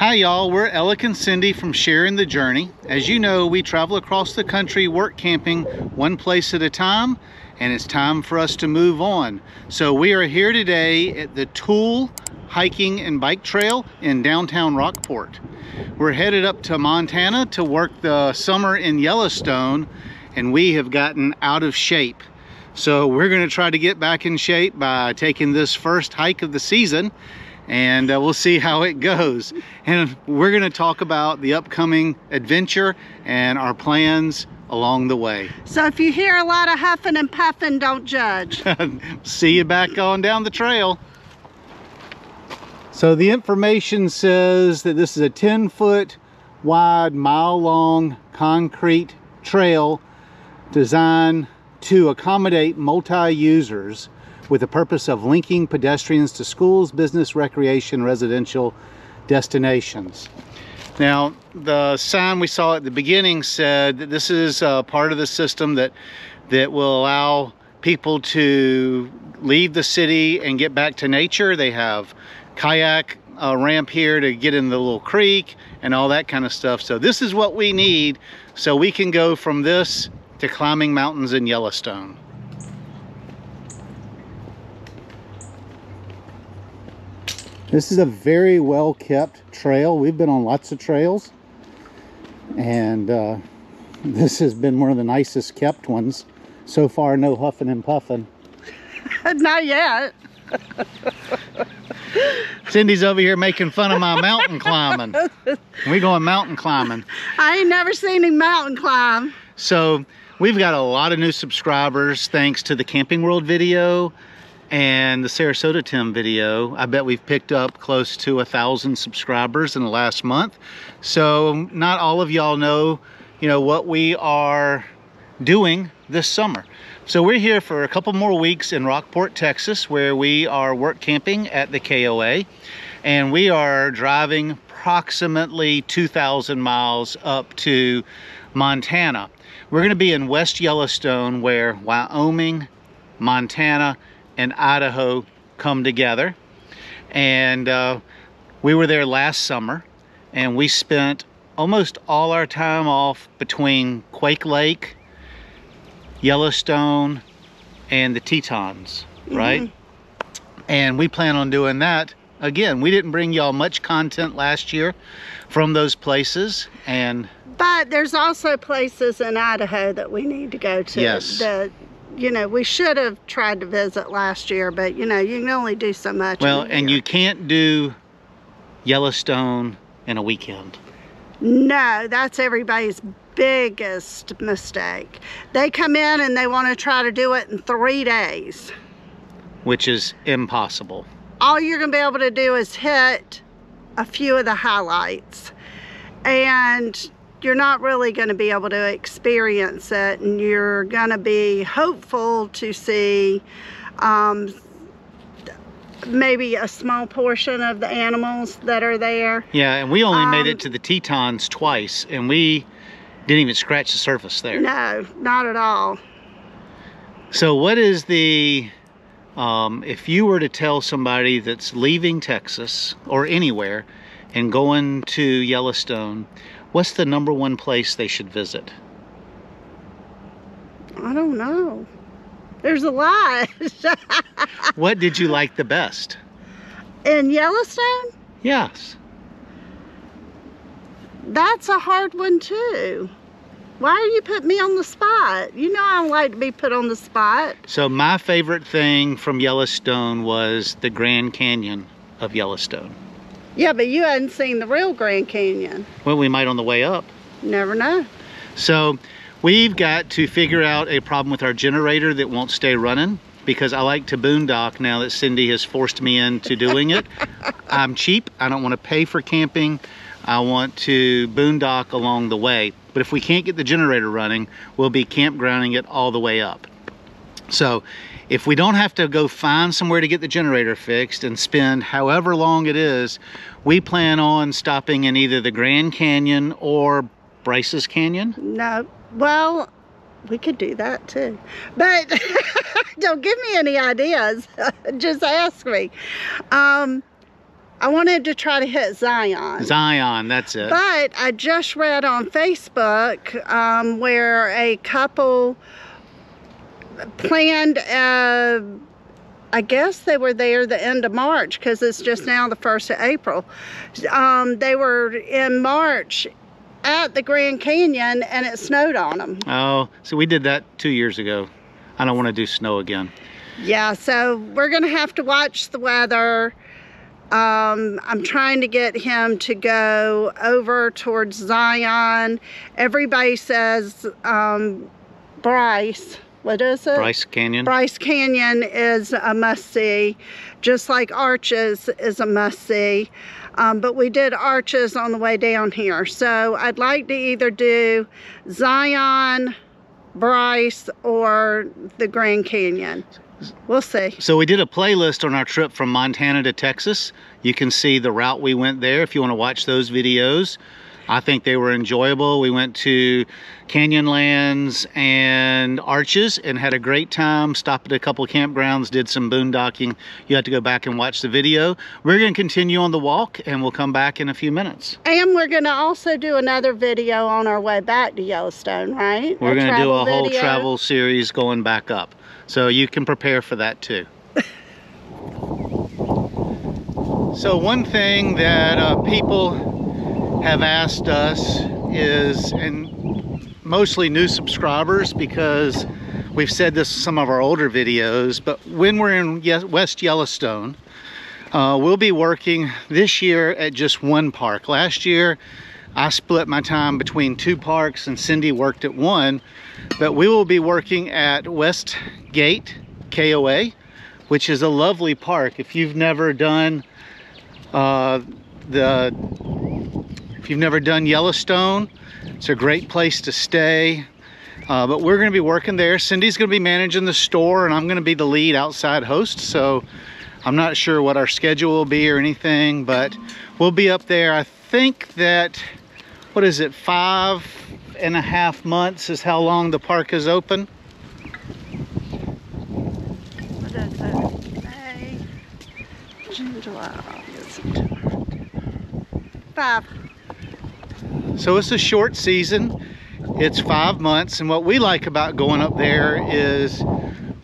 Hi y'all, we're Alec and Cindy from Sharing the Journey. As you know, we travel across the country work camping one place at a time and it's time for us to move on. So we are here today at the Tule Hiking and Bike Trail in downtown Rockport. We're headed up to Montana to work the summer in Yellowstone and we have gotten out of shape. So we're gonna try to get back in shape by taking this first hike of the season and uh, we'll see how it goes. And we're gonna talk about the upcoming adventure and our plans along the way. So if you hear a lot of huffing and puffing, don't judge. see you back on down the trail. So the information says that this is a 10 foot wide, mile long concrete trail designed to accommodate multi-users with the purpose of linking pedestrians to schools, business, recreation, residential destinations. Now, the sign we saw at the beginning said that this is uh, part of the system that, that will allow people to leave the city and get back to nature. They have kayak uh, ramp here to get in the little creek and all that kind of stuff. So this is what we need so we can go from this to climbing mountains in Yellowstone. This is a very well kept trail. We've been on lots of trails and uh, this has been one of the nicest kept ones. So far, no huffing and puffing. Not yet. Cindy's over here making fun of my mountain climbing. We going mountain climbing. I ain't never seen him mountain climb. So we've got a lot of new subscribers thanks to the Camping World video and the Sarasota Tim video. I bet we've picked up close to a thousand subscribers in the last month. So not all of y'all know, you know, what we are doing this summer. So we're here for a couple more weeks in Rockport, Texas, where we are work camping at the KOA. And we are driving approximately 2,000 miles up to Montana. We're gonna be in West Yellowstone where Wyoming, Montana, and Idaho come together. And uh, we were there last summer and we spent almost all our time off between Quake Lake, Yellowstone, and the Tetons, right? Mm -hmm. And we plan on doing that again. We didn't bring y'all much content last year from those places and but there's also places in Idaho that we need to go to yes. that you know, we should have tried to visit last year, but you know, you can only do so much. Well, and you can't do Yellowstone in a weekend. No, that's everybody's biggest mistake. They come in and they want to try to do it in three days. Which is impossible. All you're going to be able to do is hit a few of the highlights. And you're not really going to be able to experience it and you're going to be hopeful to see um, maybe a small portion of the animals that are there. Yeah, and we only um, made it um, to the Tetons twice and we didn't even scratch the surface there. No, not at all. So what is the, um, if you were to tell somebody that's leaving Texas or anywhere and going to Yellowstone, What's the number one place they should visit? I don't know. There's a lot. what did you like the best? In Yellowstone? Yes. That's a hard one too. Why are you putting me on the spot? You know I don't like to be put on the spot. So my favorite thing from Yellowstone was the Grand Canyon of Yellowstone. Yeah, but you hadn't seen the real Grand Canyon. Well, we might on the way up. Never know. So we've got to figure out a problem with our generator that won't stay running because I like to boondock now that Cindy has forced me into doing it. I'm cheap. I don't want to pay for camping. I want to boondock along the way. But if we can't get the generator running, we'll be campgrounding it all the way up. So if we don't have to go find somewhere to get the generator fixed and spend however long it is, we plan on stopping in either the Grand Canyon or Bryce's Canyon. No, well, we could do that too. But don't give me any ideas. Just ask me. Um, I wanted to try to hit Zion. Zion, that's it. But I just read on Facebook um, where a couple planned, uh, I guess they were there the end of March because it's just now the 1st of April. Um, they were in March at the Grand Canyon and it snowed on them. Oh, so we did that two years ago. I don't want to do snow again. Yeah, so we're going to have to watch the weather. Um, I'm trying to get him to go over towards Zion. Everybody says um, Bryce, what is it? Bryce Canyon. Bryce Canyon is a must-see, just like Arches is a must-see. Um, but we did Arches on the way down here. So I'd like to either do Zion, Bryce, or the Grand Canyon. We'll see. So we did a playlist on our trip from Montana to Texas. You can see the route we went there if you want to watch those videos. I think they were enjoyable. We went to Canyonlands and Arches and had a great time. Stopped at a couple campgrounds, did some boondocking. You have to go back and watch the video. We're going to continue on the walk and we'll come back in a few minutes. And we're going to also do another video on our way back to Yellowstone, right? We're going to do a whole travel series going back up. So you can prepare for that too. so one thing that uh, people have asked us is, and mostly new subscribers because we've said this in some of our older videos, but when we're in West Yellowstone, uh, we'll be working this year at just one park. Last year, I split my time between two parks and Cindy worked at one, but we will be working at West Gate KOA, which is a lovely park. If you've never done uh, the, you've never done Yellowstone, it's a great place to stay. Uh, but we're gonna be working there. Cindy's gonna be managing the store and I'm gonna be the lead outside host. So I'm not sure what our schedule will be or anything, but we'll be up there. I think that what is it, five and a half months is how long the park is open. September. Five. So it's a short season. It's five months. And what we like about going up there is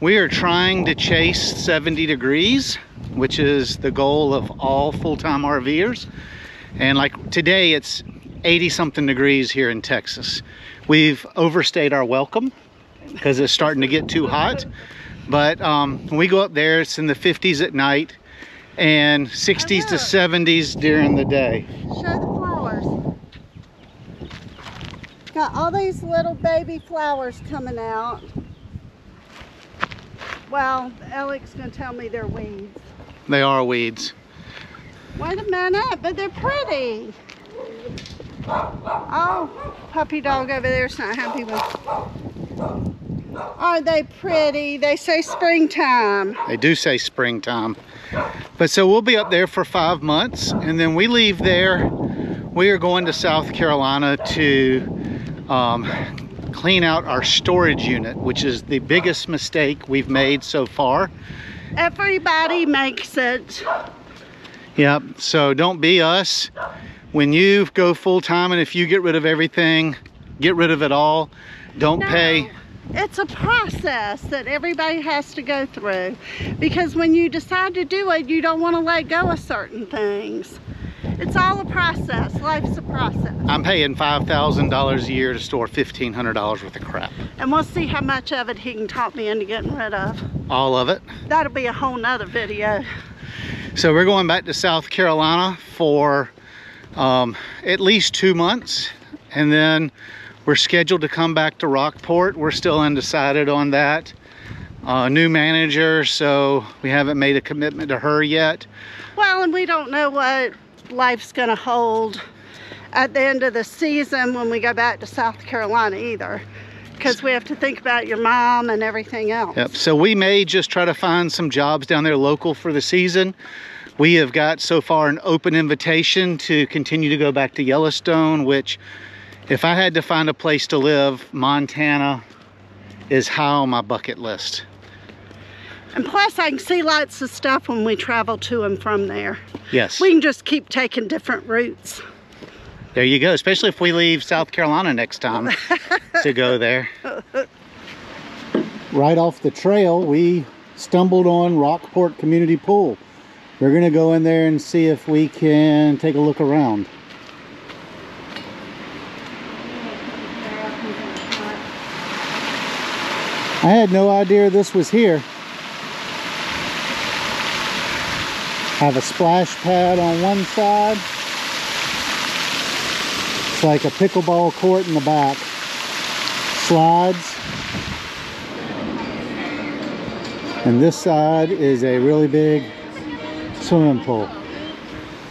we are trying to chase 70 degrees, which is the goal of all full-time RVers. And like today, it's 80 something degrees here in Texas. We've overstayed our welcome because it's starting to get too hot. But um, when we go up there, it's in the 50s at night and 60s to 70s during the day. Show the flowers. Got all these little baby flowers coming out. Well, Alex gonna tell me they're weeds. They are weeds. Wait a minute, but they're pretty. Oh, puppy dog over there's not happy with. Are they pretty? They say springtime. They do say springtime. But so we'll be up there for five months and then we leave there. We are going to South Carolina to um, clean out our storage unit, which is the biggest mistake we've made so far. Everybody makes it. Yep, so don't be us when you go full-time and if you get rid of everything, get rid of it all, don't no, pay. It's a process that everybody has to go through because when you decide to do it, you don't want to let go of certain things. It's all a process. Life's a process. I'm paying $5,000 a year to store $1,500 worth of crap. And we'll see how much of it he can talk me into getting rid of. All of it? That'll be a whole nother video. So we're going back to South Carolina for um, at least two months. And then we're scheduled to come back to Rockport. We're still undecided on that. Uh, new manager, so we haven't made a commitment to her yet. Well, and we don't know what life's gonna hold at the end of the season when we go back to South Carolina either because we have to think about your mom and everything else. Yep, so we may just try to find some jobs down there local for the season. We have got so far an open invitation to continue to go back to Yellowstone, which if I had to find a place to live, Montana is high on my bucket list. And plus, I can see lots of stuff when we travel to and from there. Yes. We can just keep taking different routes. There you go, especially if we leave South Carolina next time to go there. Right off the trail, we stumbled on Rockport Community Pool. We're gonna go in there and see if we can take a look around. I had no idea this was here. Have a splash pad on one side. It's like a pickleball court in the back. Slides. And this side is a really big swimming pool.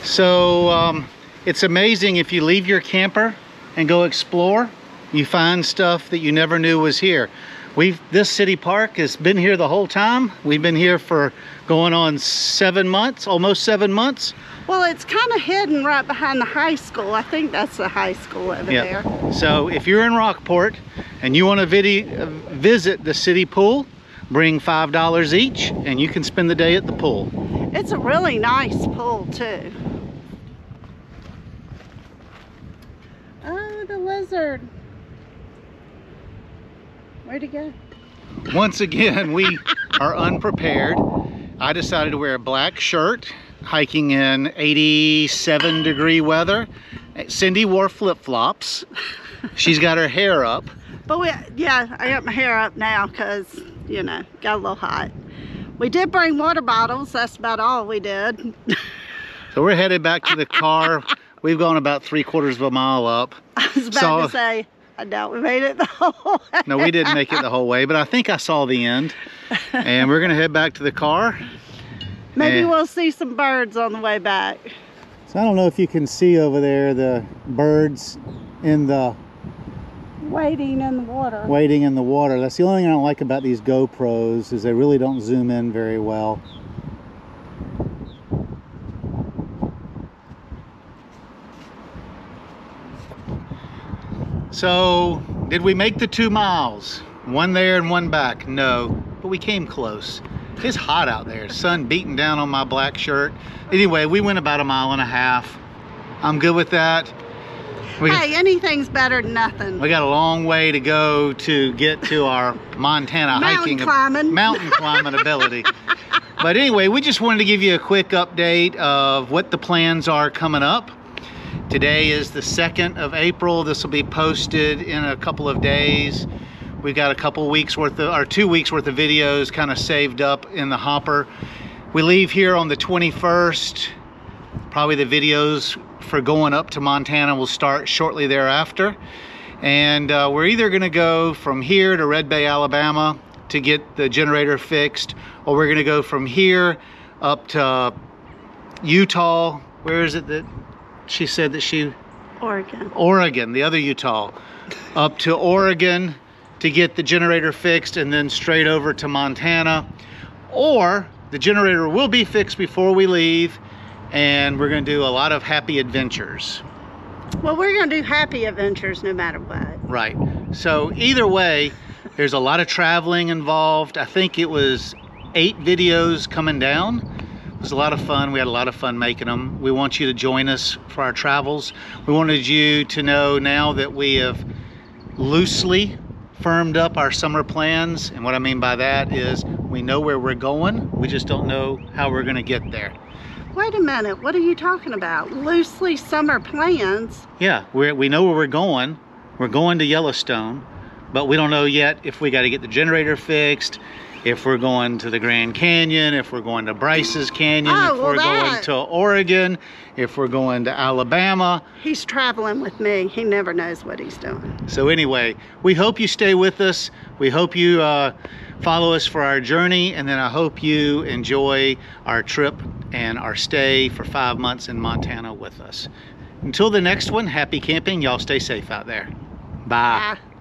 So um, it's amazing if you leave your camper and go explore, you find stuff that you never knew was here. We've this city park has been here the whole time. We've been here for going on seven months, almost seven months. Well, it's kind of hidden right behind the high school. I think that's the high school over Yeah. there. So if you're in Rockport and you want to visit the city pool, bring five dollars each, and you can spend the day at the pool. It's a really nice pool too. Oh, the lizard. Where'd he go? Once again, we are unprepared. I decided to wear a black shirt, hiking in 87 degree weather. Cindy wore flip flops. She's got her hair up. But we, yeah, I got my hair up now because, you know, got a little hot. We did bring water bottles. That's about all we did. So we're headed back to the car. We've gone about three quarters of a mile up. I was about So- to say, I doubt we made it the whole way. No, we didn't make it the whole way, but I think I saw the end. And we're gonna head back to the car. Maybe Eh. we'll see some birds on the way back. So I don't know if you can see over there the birds in the Waiting in the water. waiting in the water. That's the only thing I don't like about these GoPros is they really don't zoom in very well. So, did we make the two miles? One there and one back? No, but we came close. It's hot out there. Sun beating down on my black shirt. Anyway, we went about a mile and a half. I'm good with that. We, Hey, anything's better than nothing. we got a long way to go to get to our Montana Mountain hiking climbing. mountain climbing ability. But anyway, we just wanted to give you a quick update of what the plans are coming up. Today is the 2nd of April. This will be posted in a couple of days. We've got a couple weeks worth of, or two weeks worth of videos kind of saved up in the hopper. We leave here on the 21st. Probably the videos for going up to Montana will start shortly thereafter. And uh, we're either gonna go from here to Red Bay, Alabama to get the generator fixed, or we're gonna go from here up to Utah. Where is it that she said that she Oregon. Oregon, the other Utah, up to Oregon to get the generator fixed and then straight over to Montana. Or the generator will be fixed before we leave and we're going to do a lot of happy adventures. Well, we're going to do happy adventures no matter what. Right. So either way, there's a lot of traveling involved. I think it was eight videos coming down. It was a lot of fun. We had a lot of fun making them. We want you to join us for our travels. We wanted you to know now that we have loosely firmed up our summer plans. And what I mean by that is we know where we're going. We just don't know how we're going to get there. Wait a minute. What are you talking about? Loosely summer plans? Yeah, we we know where we're going. We're going to Yellowstone, but we don't know yet if we got to get the generator fixed, if we're going to the Grand Canyon, if we're going to Bryce's Canyon, Oh, if well, we're going to Oregon, if we're going to Alabama. He's traveling with me. He never knows what he's doing. So anyway, we hope you stay with us. We hope you uh, follow us for our journey, and then I hope you enjoy our trip and our stay for five months in Montana with us. Until the next one, happy camping. Y'all stay safe out there. Bye. Bye.